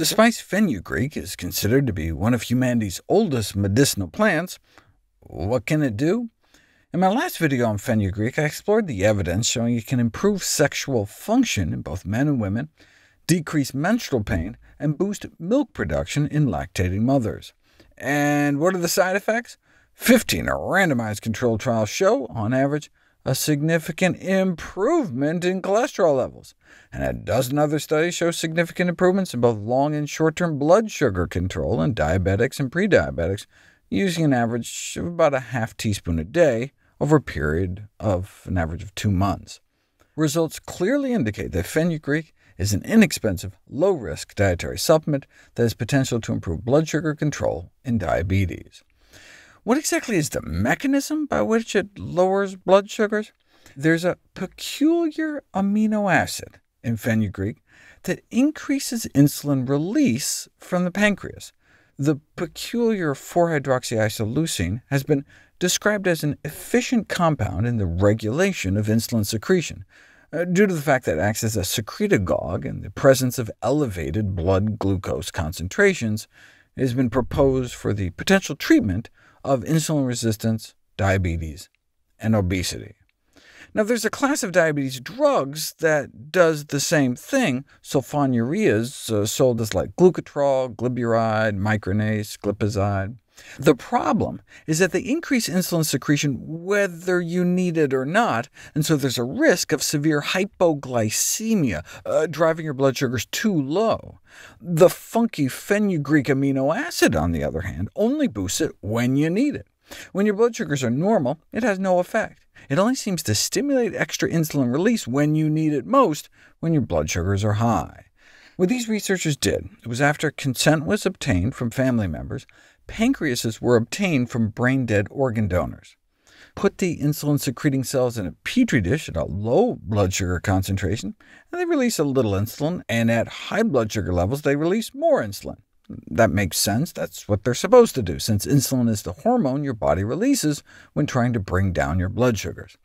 The spice fenugreek is considered to be one of humanity's oldest medicinal plants. What can it do? In my last video on fenugreek, I explored the evidence showing it can improve sexual function in both men and women, decrease menstrual pain, and boost milk production in lactating mothers. And what are the side effects? 15 randomized controlled trials show, on average, a significant improvement in cholesterol levels, and a dozen other studies show significant improvements in both long and short-term blood sugar control in diabetics and prediabetics, using an average of about a half teaspoon a day over a period of an average of two months. Results clearly indicate that fenugreek is an inexpensive, low-risk dietary supplement that has potential to improve blood sugar control in diabetes. What exactly is the mechanism by which it lowers blood sugars? There's a peculiar amino acid in fenugreek that increases insulin release from the pancreas. The peculiar 4-hydroxyisoleucine has been described as an efficient compound in the regulation of insulin secretion, uh, due to the fact that it acts as a secretagogue in the presence of elevated blood glucose concentrations. It has been proposed for the potential treatment of insulin resistance, diabetes, and obesity. Now, there's a class of diabetes drugs that does the same thing. Sulfonylureas, uh, sold as like glucotrol, glyburide, micronase, glipizide. The problem is that they increase insulin secretion whether you need it or not, and so there's a risk of severe hypoglycemia, uh, driving your blood sugars too low. The funky fenugreek amino acid, on the other hand, only boosts it when you need it. When your blood sugars are normal, it has no effect. It only seems to stimulate extra insulin release when you need it most, when your blood sugars are high. What these researchers did, was after consent was obtained from family members, pancreases were obtained from brain-dead organ donors. Put the insulin-secreting cells in a petri dish at a low blood sugar concentration, and they release a little insulin, and at high blood sugar levels they release more insulin. That makes sense. That's what they're supposed to do, since insulin is the hormone your body releases when trying to bring down your blood sugars.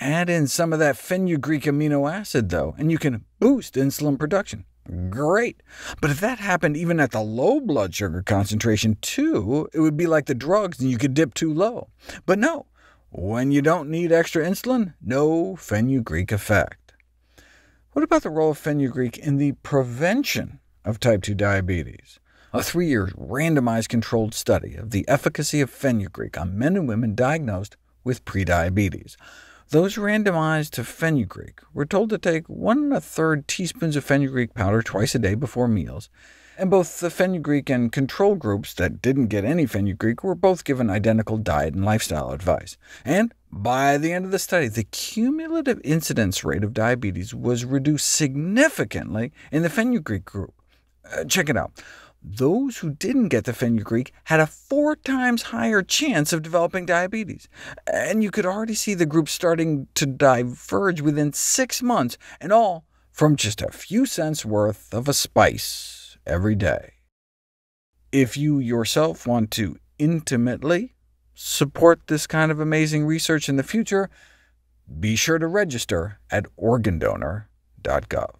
Add in some of that fenugreek amino acid, though, and you can boost insulin production. Great. But if that happened even at the low blood sugar concentration too, it would be like the drugs and you could dip too low. But no, when you don't need extra insulin, no fenugreek effect. What about the role of fenugreek in the prevention of type 2 diabetes? A three-year randomized controlled study of the efficacy of fenugreek on men and women diagnosed with prediabetes. Those randomized to fenugreek were told to take 1 and a third teaspoons of fenugreek powder twice a day before meals, and both the fenugreek and control groups that didn't get any fenugreek were both given identical diet and lifestyle advice. And by the end of the study, the cumulative incidence rate of diabetes was reduced significantly in the fenugreek group. Uh, check it out those who didn't get the fenugreek had a four times higher chance of developing diabetes. And you could already see the group starting to diverge within six months, and all from just a few cents worth of a spice every day. If you yourself want to intimately support this kind of amazing research in the future, be sure to register at organdonor.gov.